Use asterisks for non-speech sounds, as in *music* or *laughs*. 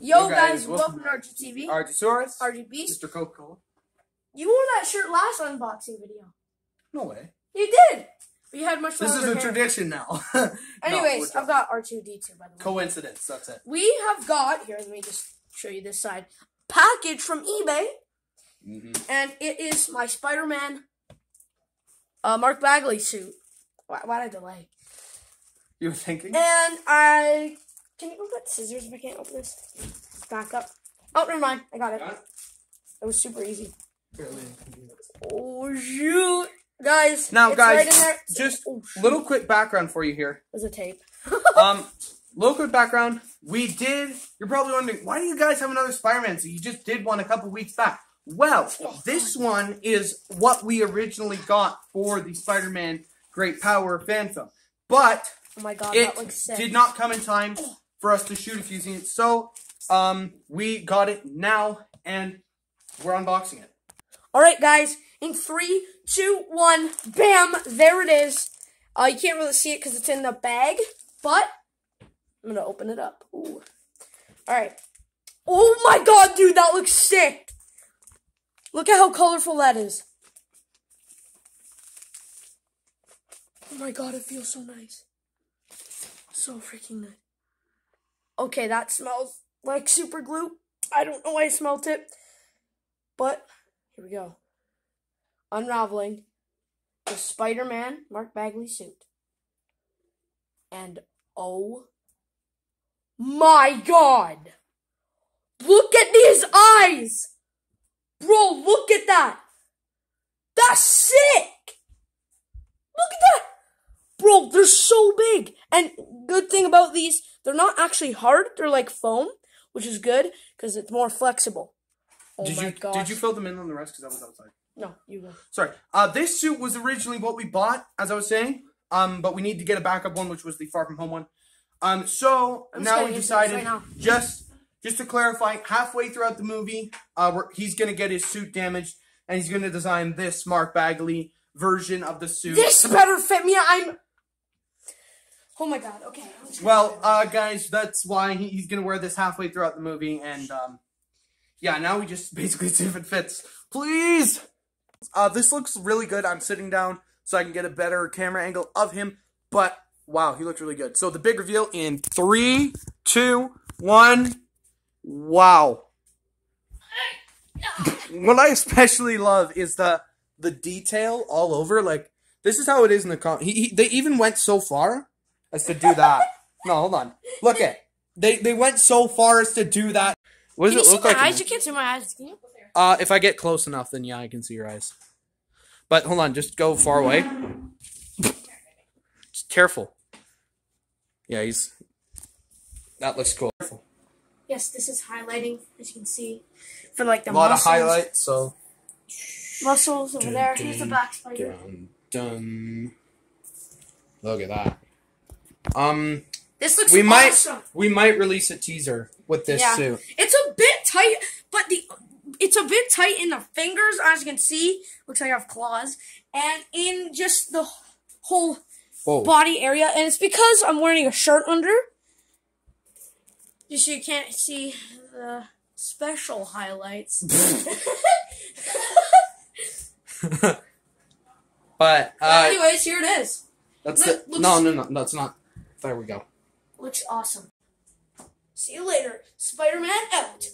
Yo, Hey, guys, guys, welcome, welcome to RGTV. RGsaurus. RG Beast. Mr. Coca-Cola. You wore that shirt last unboxing video. No way. You did. But you had much This is a hair. tradition now. *laughs* Anyways, we're I've got R2D2 by the way. Coincidence. That's it. We have got here. Let me just show you this side package from eBay, Mm-hmm. and it is my Spider-Man, uh, Mark Bagley suit. Why, why did I delay? You were thinking? And I can you go get scissors if I can't open this? Back up. Oh, never mind. I got it. Got it? It was super easy. Oh shoot, guys! Now, it's guys, right in there. just oh, little quick background for you here. There's a tape. *laughs* Um, little quick background. We did. You're probably wondering why do you guys have another Spider-Man? So you just did one a couple weeks back. Well, this one is what we originally got for the Spider-Man Great Power fan film, but Oh my god, it that looks sick. did not come in time for us to shoot a few scenes. So, um, we got it now, and we're unboxing it. All right, guys. In three, two, one, bam! There it is. Uh, you can't really see it because it's in the bag, but I'm gonna open it up. Ooh. All right. Oh my god, dude, that looks sick. Look at how colorful that is. Oh my god, it feels so nice. So freaking nice. Okay, that smells like super glue. I don't know why I smelt it. But here we go. Unraveling the Spider Man Mark Bagley suit. And oh my god! Look at these eyes! Bro, look at that! That's sick! Look at that! Bro, they're so big! And good thing about these, they're not actually hard, they're like foam, which is good because it's more flexible. Oh did my you gosh. did you fill them in on the rest? Because I was outside. No, you go. Sorry. Uh, this suit was originally what we bought, as I was saying. Um, but we need to get a backup one, which was the Far From Home one. Um, so I'm now we decided right now. just just to clarify, halfway throughout the movie, uh, we're, he's gonna get his suit damaged, and he's gonna design this Mark Bagley version of the suit. This better fit me. I'm. Oh my god. Okay. Well, uh, guys, that's why he, he's gonna wear this halfway throughout the movie, and um, yeah, now we just *laughs* basically see if it fits. Please. Uh, this looks really good. I'm sitting down so I can get a better camera angle of him, but wow, he looks really good. So the big reveal in three, two, one. Wow. *laughs* what I especially love is the the detail all over. Like this is how it is in the com. He, he, they even went so far as to do that. no, hold on. Look at they they went so far as to do that. What does Can it see look my like? in eyes? You can't see my eyes. Can you? Uh, if I get close enough, then yeah, I can see your eyes. But hold on, just go far away. just careful. Yeah, he's. That looks cool. Careful. Yes, this is highlighting, as you can see, for like the A lot muscles. of highlights. So. Muscles over there. Here's the back spider. Dun, dun. Look at that. Um, This looks we might awesome. we might release a teaser with this Yeah. suit. It's a bit tight, but the it's a bit tight in the fingers, as you can see. Looks like I have claws, and in just the whole Whoa. body area, and it's because I'm wearing a shirt under. Just so you can't see the special highlights. *laughs* *laughs* but uh, Anyways, here it is. that's look- the, looks- no no no that's not. There we go. Looks awesome. See you later. Spider Man out.